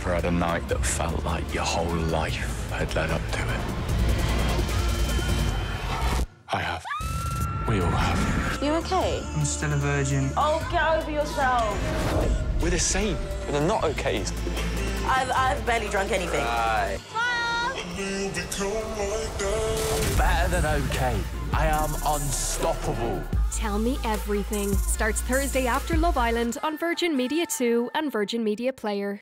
ever had a night that felt like your whole life had led up to it? I have. We all have. You okay? I'm still a virgin. Oh, get over yourself. We're the same. We're the not okay. I've, I've barely drunk anything. Better than okay. I am unstoppable. Tell Me Everything starts Thursday after Love Island on Virgin Media 2 and Virgin Media Player.